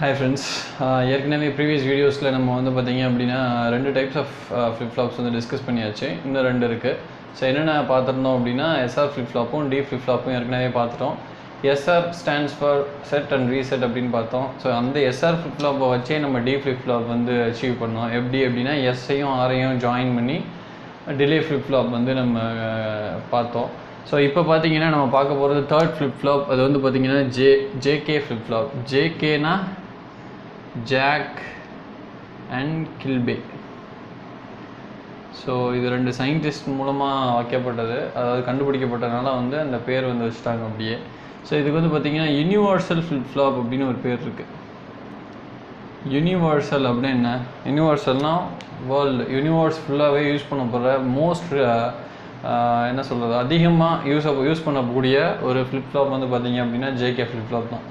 Hi friends ஏற்கனவே previous வீடியோஸில் நம்ம வந்து பார்த்திங்க அப்படின்னா ரெண்டு டைப்ஸ் ஆஃப் ஃப்ளிப் ஃப்ளாப்ஸ் வந்து டிஸ்கஸ் பண்ணியாச்சு. இன்னும் ரெண்டு இருக்குது ஸோ என்னென்ன பார்த்துருந்தோம் அப்படின்னா எஸ்ஆர் ஃப்ளிப் ஃப்ளாப்பும் டி ஃப்ளிப் ஃப்ளாப்பும் ஏற்கனவே பார்த்துட்டோம். SR stands for set and reset அப்படின்னு பார்த்தோம். ஸோ அந்த எஸ்ஆர் ஃப்ளிப் ஃப்ளாப்பை வச்சே நம்ம டி ஃப்ளிப் ஃப்ளாப் வந்து அச்சீவ் பண்ணோம். எப்படி அப்படின்னா எஸ்ஐயும் ஆரையும் ஜாயின் பண்ணி டிலே ஃப்ளிப் ஃப்ளாப் வந்து நம்ம பார்த்தோம். ஸோ இப்போ பார்த்தீங்கன்னா நம்ம பார்க்க போகிறது தேர்ட் ஃப்ளிப் ஃப்ளாப் அது வந்து பார்த்தீங்கன்னா ஜே ஜேகே ஃப்ளிப் ஃப்ளாப் ஜேகேனா ஜாக் அண்ட் கில்பே ஸோ இது ரெண்டு சயின்டிஸ்ட் மூலமாக வைக்கப்பட்டது. அதாவது கண்டுபிடிக்கப்பட்டதுனால வந்து அந்த பேர் வந்து வச்சுட்டாங்க அப்படியே. ஸோ இதுக்கு வந்து பார்த்திங்கன்னா யூனிவர்சல் ஃப்ளிப் ஃப்ளாப் அப்படின்னு ஒரு பேர் இருக்குது யூனிவர்சல் அப்படின்னு என்ன? யூனிவர்சல்னா வேர்ல்டு யூனிவர்ஸ் ஃபுல்லாகவே யூஸ் பண்ண போகிற மோஸ்ட் என்ன சொல்கிறது அதிகமாக யூஸ் யூஸ் பண்ணக்கூடிய ஒரு ஃப்ளிப் ஃப்ளாப் வந்து பார்த்திங்க அப்படின்னா ஜேகே ஃப்ளிப் ஃப்ளாப் தான்.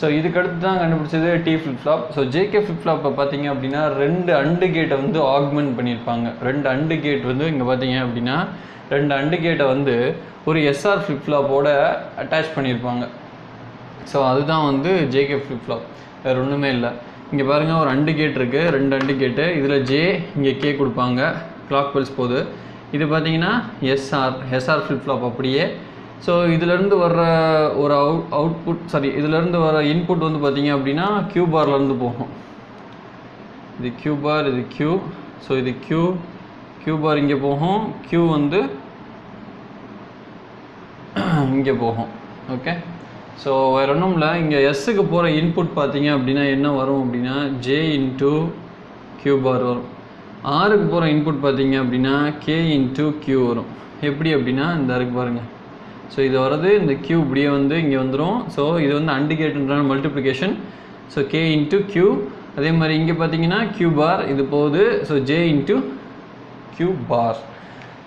ஸோ இதுக்கடுத்து தான் கண்டுபிடிச்சது T flip flop so JK flip ஃப்ளாப்பை பார்த்தீங்க அப்படின்னா ரெண்டு அண்டு கேட்டை வந்து ஆக்மெண்ட் பண்ணியிருப்பாங்க. ரெண்டு அண்டு கேட் வந்து இங்கே பார்த்தீங்க அப்படின்னா ரெண்டு அண்டு கேட்டை வந்து ஒரு எஸ்ஆர் ஃப்ளிப் ஃப்ளாப்போட அட்டாச் பண்ணியிருப்பாங்க. ஸோ அதுதான் வந்து ஜேகே ஃப்ளிப் ஃப்ளாப் வேறு ஒன்றுமே இல்லை. இங்கே பாருங்கள் ஒரு அண்டு கேட் இருக்குது ரெண்டு அண்டு கேட்டு இதில் ஜே இங்கே கே கொடுப்பாங்க. கிளாக் பெல்ஸ் போகுது இது பார்த்தீங்கன்னா எஸ்ஆர் எஸ்ஆர் ஃப்ளிப் ஃப்ளாப் அப்படியே ஸோ இதுலேருந்து வர்ற ஒரு அவுட் அவுட்புட் சாரி இதுலேருந்து வர இன்புட் வந்து பார்த்தீங்க அப்படின்னா க்யூ பார்லேருந்து போகும். இது க்யூ பார் இது க்யூ ஸோ இது க்யூ க்யூ பார் இங்கே போகும். க்யூ வந்து இங்கே போகும். ஓகே ஸோ வேறு ஒன்றும் இல்லை. இங்கே எஸ்ஸுக்கு போகிற இன்புட் பார்த்தீங்க அப்படின்னா என்ன வரும் அப்படின்னா ஜே இன்ட்டு க்யூ பார் வரும். ஆறுக்கு போகிற இன்புட் பார்த்தீங்க அப்படின்னா கே இன்ட்டு க்யூ வரும். எப்படி அப்படின்னா இந்த இருக்கு பாருங்கள் ஸோ இது வர்றது இந்த கியூ இப்படியே வந்து இங்கே வந்துடும் ஸோ இது வந்து அண்டிகேட்டுன்றான multiplication so K into Q அதே மாதிரி இங்கே பார்த்தீங்கன்னா கியூ பார் இது போகுது. So J into Q bar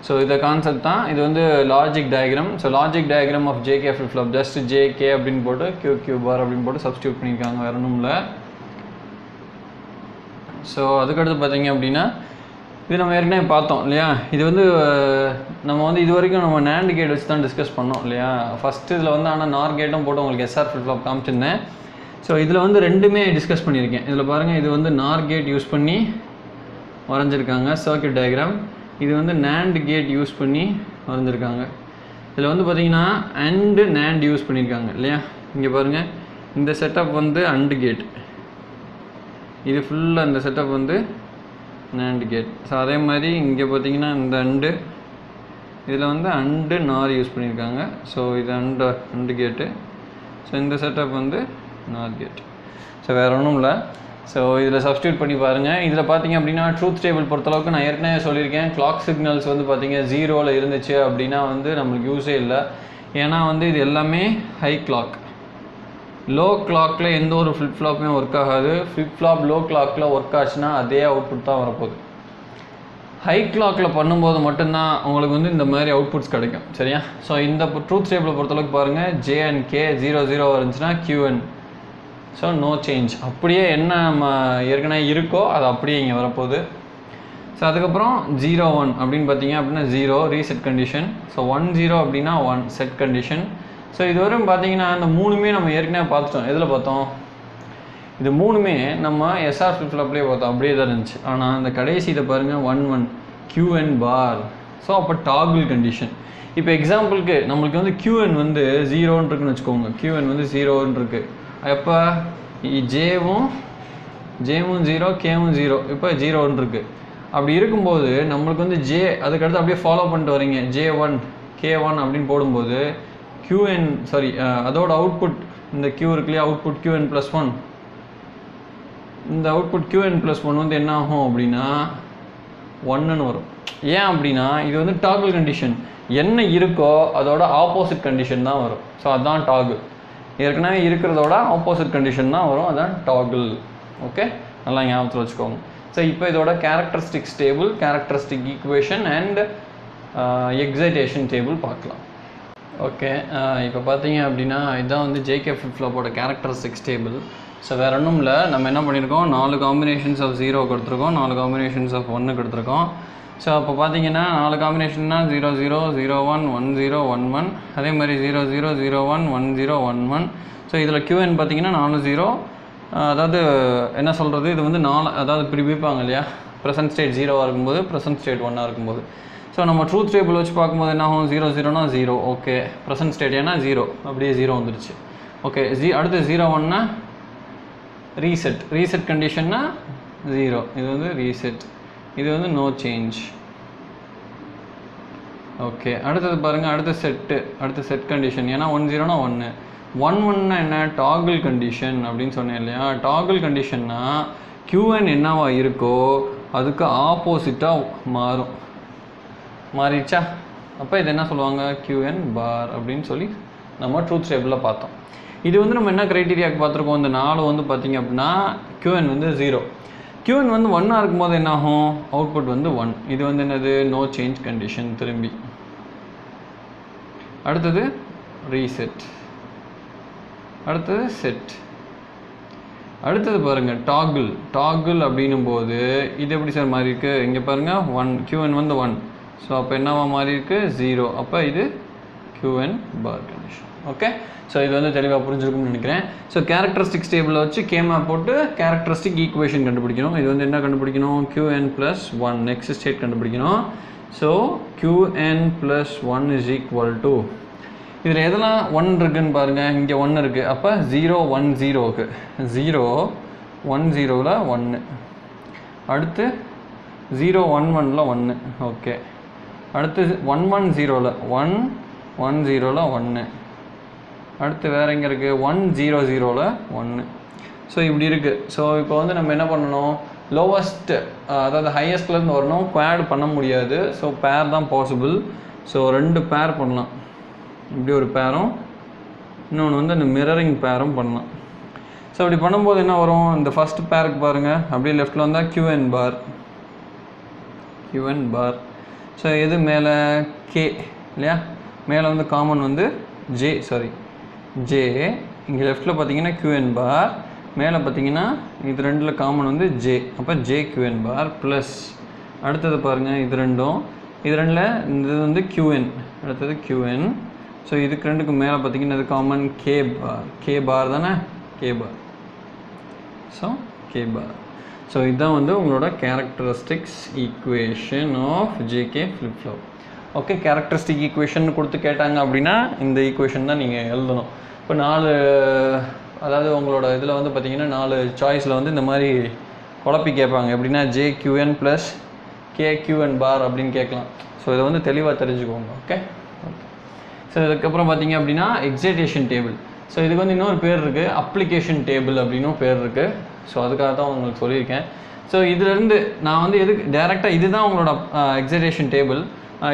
so இதை கான்செப்ட் தான். இது வந்து logic diagram so logic diagram of JK flip flop just JK அப்படின்னு போட்டு கியூ கியூ பார் அப்படின்னு போட்டு சப்ஸ்டியூட் பண்ணியிருக்காங்க. வேற ஒன்றும் இல்லை. ஸோ அதுக்கடுத்து பார்த்தீங்க அப்படின்னா இது நம்ம ஏற்கனவே பார்த்தோம் இல்லையா? இது வந்து நம்ம வந்து இது வரைக்கும் நம்ம நேண்ட் கேட் வச்சு தான் டிஸ்கஸ் பண்ணோம் இல்லையா? ஃபஸ்ட்டு இதில் வந்து ஆனால் நார் கேட்டும் போட்டு உங்களுக்கு எஸ்ஆர் ஃபிளிப் ஃப்ளாப் காமிச்சிருந்தேன். ஸோ இதில் வந்து ரெண்டுமே டிஸ்கஸ் பண்ணியிருக்கேன். இதில் பாருங்கள் இது வந்து நார் கேட் யூஸ் பண்ணி வரைஞ்சிருக்காங்க சர்க்கியூட் டயக்ராம் இது வந்து நேண்ட் கேட் யூஸ் பண்ணி வரைஞ்சிருக்காங்க. இதில் வந்து பார்த்தீங்கன்னா அண்டு நேண்ட் யூஸ் பண்ணியிருக்காங்க இல்லையா? இங்கே பாருங்கள் இந்த செட்டப் வந்து அண்டு கேட் இது ஃபுல்லாக இந்த செட்டப் வந்து நேண்ட் கேட் ஸோ அதே மாதிரி இங்கே பார்த்தீங்கன்னா இந்த அண்டு இதில் வந்து அண்டு நார் யூஸ் பண்ணியிருக்காங்க ஸோ இது அண்டு அண்டு கேட்டு ஸோ இந்த செட்டப் வந்து நார் கேட் ஸோ வேறு ஒன்றும் இல்லை. ஸோ இதில் சப்ஸ்டியூட் பண்ணி பாருங்கள் இதில் பார்த்தீங்க அப்படின்னா ட்ரூத் டேபிள் பொறுத்தளவுக்கு நான் ஏற்கனவே சொல்லியிருக்கேன். கிளாக் சிக்னல்ஸ் வந்து பார்த்தீங்க ஜீரோவில் இருந்துச்சு அப்படின்னா வந்து நம்மளுக்கு யூஸே இல்லை. ஏன்னா வந்து இது எல்லாமே ஹை கிளாக் லோ கிளாக்கில் எந்த ஒரு ஃப்ளிப் ஃப்ளாப்புமே ஒர்க் ஆகாது. ஃப்ளிப் ஃப்ளாப் லோ கிளாக்கில் ஒர்க் ஆச்சுன்னா அதே அவுட்புட் தான் வரப்போகுது. ஹை கிளாக்கில் பண்ணும்போது மட்டும்தான் உங்களுக்கு வந்து இந்த மாதிரி அவுட்புட்ஸ் கிடைக்கும். சரியா? ஸோ இந்த ட்ரூத் டேபிளை பொறுத்தளவுக்கு பாருங்கள் J and K zero zero இருந்துச்சுன்னா கியூஎன் ஸோ நோ சேஞ்ச் அப்படியே என்ன நம்ம ஏற்கனவே இருக்கோ அது அப்படியே இங்கே வரப்போகுது. ஸோ அதுக்கப்புறம் ஜீரோ ஒன் அப்படின்னு பார்த்தீங்க அப்படின்னா zero reset condition so one zero அப்படின்னா ஒன் செட் கண்டிஷன் ஸோ இதுவரையும் பார்த்தீங்கன்னா இந்த மூணுமே நம்ம ஏற்கனவே பார்த்துட்டோம். எதில் பார்த்தோம்? இது மூணுமே நம்ம எஸ்ஆர் ஃபிளிப் ஃப்ளாப்லேயே பார்த்தோம். அப்படியே தான் இருந்துச்சு. ஆனால் அந்த கடைசி இதை பாருங்கள் one one QN bar so அப்போ டாகுல் கண்டிஷன் இப்போ எக்ஸாம்பிளுக்கு நம்மளுக்கு வந்து கியூஎன் வந்து ஜீரோன்னு இருக்குன்னு வச்சுக்கோங்க. கியூஎன் வந்து ஜீரோன்னு இருக்கு. எப்போ ஜேவும் ஜேவும் ஜீரோ கேவும் ஜீரோ இப்போ ஜீரோன்னு இருக்கு. அப்படி இருக்கும்போது நம்மளுக்கு வந்து ஜே அதுக்கடுத்து அப்படியே ஃபாலோ பண்ணிட்டு வரீங்க. ஜே ஒன் கே ஒன் அப்படின்னு போடும்போது கியூஎன் சாரி uh, அதோட அவுட்புட் இந்த கியூ இருக்கு இல்லையா அவுட்புட் கியூஎன் ப்ளஸ் ஒன் இந்த அவுட்புட் கியூஎன் ப்ளஸ் ஒன் வந்து என்ன ஆகும் அப்படின்னா ஒன்றுன்னு வரும். ஏன் அப்படின்னா இது வந்து டாகிள் கண்டிஷன் என்ன இருக்கோ அதோட ஆப்போசிட் கண்டிஷன் தான் வரும். ஸோ அதுதான் டாகிள் ஏற்கனவே இருக்கிறதோட ஆப்போசிட் கண்டிஷன் தான் வரும். அதுதான் டாகிள் ஓகே நல்லா ஞாபகத்தில் வச்சுக்கோங்க. ஸோ இப்போ இதோட characteristics table characteristic equation and excitation table பார்க்கலாம். ஓகே இப்போ பார்த்தீங்க அப்படின்னா இதுதான் வந்து ஜேகே ஃபிளிப் ஃப்ளாப்போட கேரக்டரிஸ்டிக்ஸ் டேபிள் ஸோ வேறு ஒன்றும் இல்லை. நம்ம என்ன பண்ணியிருக்கோம் நாலு காம்பினேஷன்ஸ் ஆஃப் ஜீரோ கொடுத்துருக்கோம். நாலு காம்பினேஷன்ஸ் ஆஃப் ஒன்று கொடுத்துருக்கோம். ஸோ அப்போ பார்த்தீங்கன்னா நாலு காம்பினேஷன்னா zero zero zero one one zero one one அதே மாதிரி zero zero zero one one zero one one so இதில் கியூஎன் பார்த்தீங்கன்னா நாலு ஜீரோ அதாவது என்ன சொல்கிறது இது வந்து நாலு அதாவது பிரிப்பிப்பாங்க இல்லையா? ப்ரெசன்ட் ஸ்டேட் ஜீரோவாக இருக்கும்போது ப்ரெசன்ட் ஸ்டேட் ஒன்னாக இருக்கும்போது. ஸோ நம்ம ட்ரூத் டேபிள் வச்சு பார்க்கும்போது என்ன ஆகும்? ஜீரோ ஜீரோனா ஜீரோ ஓகே ப்ரெசன்ட் ஸ்டேட் ஏன்னா ஜீரோ அப்படியே ஜீரோ வந்துருச்சு ஓகே ஜீ அடுத்து ஜீரோ ஒன்னா ரீசெட் ரீசெட் கண்டிஷன்னா ஜீரோ இது வந்து ரீசெட் இது வந்து நோ சேஞ்ச் ஓகே அடுத்தது பாருங்கள் அடுத்த செட்டு அடுத்த செட் கண்டிஷன் ஏன்னா ஒன் ஜீரோனா ஒன்று ஒன் ஒன்னா என்ன? டாகிள் கண்டிஷன் அப்படின்னு சொன்னேன் இல்லையா? டாகிள் கண்டிஷன்னா கியூஎன் என்னவா இருக்கோ அதுக்கு ஆப்போசிட்டாக மாறும். மாறிடுச்சா? அப்போ இது என்ன சொல்லுவாங்க? கியூஎன் பார் அப்படின்னு சொல்லி நம்ம ட்ரூத் டேபிளில் பார்த்தோம். இது வந்து நம்ம என்ன க்ரைட்டீரியாவுக்கு பார்த்துருக்கோம்? இந்த நாலு வந்து பார்த்தீங்க அப்படின்னா கியூஎன் வந்து ஜீரோ கியூஎன் வந்து ஒன்னாக இருக்கும்போது என்ன ஆகும்? அவுட்புட் வந்து ஒன் இது வந்து என்னது? நோ சேஞ்ச் கண்டிஷன் திரும்பி. அடுத்தது ரீசெட் அடுத்தது செட் அடுத்தது பாருங்கள் டாகிள் டாகிள் அப்படின்னும் போது இது எப்படி சார் மாறி இருக்குது இங்கே பாருங்கள் ஒன் கியூஎன் வந்து ஒன் ஸோ அப்போ என்னவா மாறி இருக்குது ஜீரோ அப்போ இது QN bar condition okay so இது வந்து தெளிவாக புரிஞ்சிருக்கும்னு நினைக்கிறேன். ஸோ கேரக்டரிஸ்டிக்ஸ் டேபிளில் வச்சு கேமா போட்டு கேரக்டரிஸ்டிக் ஈக்குவேஷன் கண்டுபிடிக்கணும். இது வந்து என்ன கண்டுபிடிக்கணும்? QN plus one next state கண்டுபிடிக்கணும். So QN plus one is equal to இதில் எதெல்லாம் ஒன் இருக்குன்னு பாருங்கள் இங்கே ஒன்று இருக்குது அப்போ ஜீரோ ஒன் ஜீரோவுக்கு ஜீரோ ஒன் ஜீரோவில் ஒன்று அடுத்து ஜீரோ ஒன் ஒனில் ஒன்று ஓகே அடுத்து ஒன் ஒன் ஜீரோவில் ஒன் ஒன் ஜீரோவில் ஒன்று அடுத்து வேறு எங்கே இருக்குது ஒன் ஜீரோ ஜீரோவில் ஒன்று ஸோ இப்படி இருக்குது ஸோ இப்போ வந்து நம்ம என்ன பண்ணணும்? லோவஸ்ட்டு அதாவது ஹையஸ்ட்லேருந்து வரணும். குவாட் பண்ண முடியாது. ஸோ பேர் தான் பாசிபிள் ஸோ ரெண்டு பேர் பண்ணலாம். இப்படி ஒரு பேரும் இன்னொன்று வந்து அந்த மிரரிங் பேரும் பண்ணலாம். ஸோ அப்படி பண்ணும்போது என்ன வரும்? இந்த ஃபர்ஸ்ட் பேருக்கு பாருங்கள் அப்படியே லெஃப்ட்டில் வந்தால் Q N bar Q N bar so எது மேலே கே இல்லையா? மேலே வந்து காமன் வந்து ஜே சாரி ஜே இங்கே லெஃப்ட்டில் பார்த்தீங்கன்னா கியூஎன் பார் மேலே பார்த்தீங்கன்னா இது ரெண்டில் காமன் வந்து ஜே அப்போ ஜே கியூஎன் பார் ப்ளஸ் அடுத்தது பாருங்கள் இது ரெண்டும். இது ரெண்டில் இந்த இது வந்து கியூஎன் அடுத்தது கியூஎன் ஸோ இதுக்கு ரெண்டுக்கு மேலே பார்த்தீங்கன்னா இது common K bar K bar தானே? K bar so K bar so இதுதான் வந்து உங்களோட characteristics equation of JK flip flop okay characteristic equation கொடுத்து கேட்டாங்க அப்படின்னா இந்த ஈக்குவேஷன் தான் நீங்கள் எழுதணும். இப்போ நாலு அதாவது உங்களோட இதில் வந்து பார்த்தீங்கன்னா நாலு சாய்ஸில் வந்து இந்த மாதிரி குழப்பி கேட்பாங்க. எப்படின்னா ஜேக்யூஎன் ப்ளஸ் கேக்யூஎன் பார் அப்படின்னு கேட்கலாம். ஸோ இதை வந்து தெளிவாக தெரிஞ்சுக்கோங்க ஓகே ஓகே ஸோ இதுக்கப்புறம் பார்த்தீங்க அப்படின்னா எக்ஸைட்டேஷன் டேபிள் ஸோ இதுக்கு வந்து இன்னொரு பேர் இருக்குது அப்ளிகேஷன் டேபிள் அப்படின்னும் பேர் இருக்குது ஸோ அதுக்காக தான் உங்களுக்கு சொல்லியிருக்கேன். ஸோ இதுலேருந்து நான் வந்து எதுக்கு டேரெக்டாக இதுதான் உங்களோட எக்ஸைட்டேஷன் டேபிள்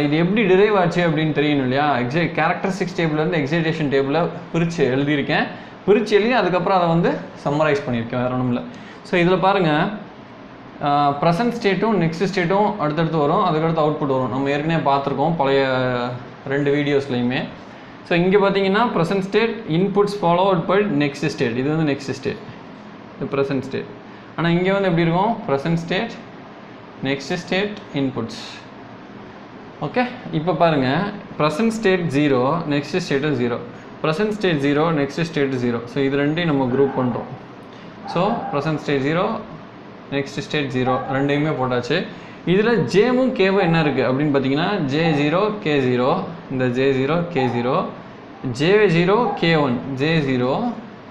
இது எப்படி டிரைவ் ஆச்சு அப்படின்னு தெரியணும் இல்லையா? எக்ஸை கேரக்டரிஸ்டிக்ஸ் டேபிள்லேருந்து எக்ஸைட்டேஷன் டேபிளை பிரித்து எழுதியிருக்கேன். பிரித்து எழுதி அதுக்கப்புறம் அதை வந்து சம்மரைஸ் பண்ணியிருக்கேன். வேறு ஒன்றும் இல்லை ஸோ இதில் பாருங்கள் ப்ரெசன்ட் ஸ்டேட்டும் நெக்ஸ்ட் ஸ்டேட்டும் அடுத்தடுத்து வரும். அதுக்கடுத்து அவுட்புட் வரும். நம்ம ஏற்கனவே பார்த்துருக்கோம். பழைய ரெண்டு வீடியோஸ்லையுமே ஸோ இங்கே பார்த்தீங்கன்னா present state inputs followed by next state இது வந்து நெக்ஸ்ட் ஸ்டேட் இது ப்ரெசன்ட் ஸ்டேட் ஆனால் இங்கே வந்து எப்படி இருக்கும்? Present state next state inputs okay இப்போ பாருங்கள் present state zero next state zero present state zero next state zero so இது ரெண்டையும் நம்ம குரூப் பண்ணுறோம் so present state zero next state zero ரெண்டையுமே போட்டாச்சு. இதில் ஜேமும் கேவும் என்ன இருக்குது அப்படின்னு பார்த்தீங்கன்னா ஜே ஜீரோ கே ஜீரோ இந்த J zero K zero J zero K one J zero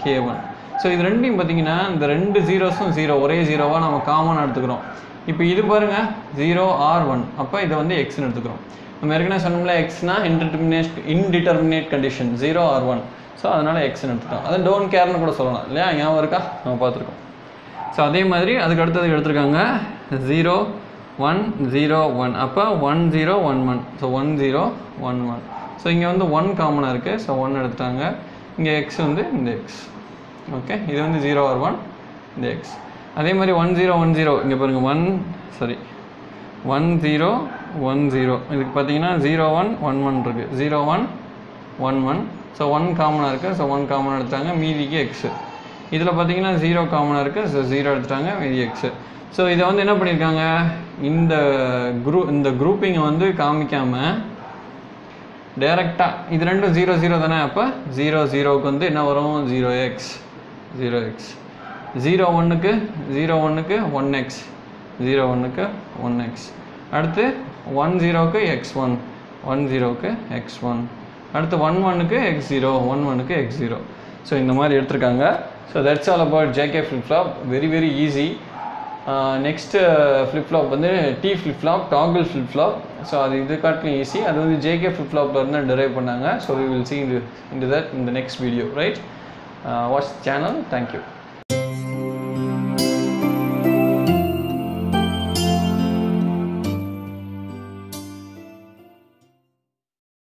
K one so இது ரெண்டையும் பார்த்தீங்கன்னா இந்த ரெண்டு ஜீரோஸும் ஜீரோ ஒரே ஜீரோவாக நம்ம காமனாக எடுத்துக்கிறோம். இப்போ இது பாருங்கள் ஜீரோ ஆர் ஒன் அப்போ இதை வந்து எக்ஸ்னு எடுத்துக்கிறோம். நம்ம ஏற்கனவே சொன்னோம்ல எக்ஸ்னா indeterminate indeterminate condition zero or one so அதனால் எக்ஸ்னு எடுத்துக்கிறோம் அது டோன் கேர்னு கூட சொல்லலாம். இல்லையா? ஞாபகம் இருக்கா? நம்ம பார்த்துருக்கோம். ஸோ அதே மாதிரி அதுக்கு அடுத்தது எடுத்திருக்காங்க ஜீரோ ஒன் ஜீரோ ஒன் அப்போ one zero one one so one zero one one so இங்கே வந்து ஒன் காமனாக இருக்குது ஸோ ஒன் எடுத்துட்டாங்க. இங்கே எக்ஸ் வந்து இந்த எக்ஸ் ஓகே இது வந்து ஜீரோ ஆர் ஒன் இந்த எக்ஸ் அதே மாதிரி ஒன் ஜீரோ ஒன் ஜீரோ இங்கே பாருங்கள் one sorry one zero one zero இதுக்கு பார்த்தீங்கன்னா ஜீரோ ஒன் ஒன் ஒன் இருக்குது zero one one one so one காமனாக இருக்குது ஸோ ஒன் காமனாக எடுத்தாங்க மீதிக்கு எக்ஸு இதில் பார்த்தீங்கன்னா ஜீரோ காமனாக இருக்குது ஸோ ஜீரோ எடுத்துட்டாங்க. மீதி எக்ஸு ஸோ இதை வந்து என்ன பண்ணியிருக்காங்க இந்த குரூ இந்த குரூப்பிங்கை வந்து காமிக்காமல் டேரெக்டாக இது ரெண்டும் ஜீரோ ஜீரோ தானே அப்போ? ஜீரோ ஜீரோவுக்கு வந்து என்ன வரும்? Zero x zero x zero ஒன்றுக்கு ஜீரோ ஒன்றுக்கு ஒன் எக்ஸ் ஜீரோ ஒன்றுக்கு ஒன் எக்ஸ் அடுத்து ஒன் ஜீரோவுக்கு எக்ஸ் ஒன் ஒன் ஜீரோவுக்கு எக்ஸ் ஒன் அடுத்து ஒன் ஒன்னுக்கு எக்ஸ் ஜீரோ ஒன் ஒன்னுக்கு எக்ஸ் ஜீரோ ஸோ இந்த மாதிரி எடுத்திருக்காங்க. So that's all about JK flip flop very very easy next flip flop வந்து D flip toggle flip so அது இது காட்டிலும் ஈஸி அது வந்து ஜேகே ஃப்ளிப் டிரைவ் பண்ணாங்க. So we will see into that இந்த next video right watch channel thank you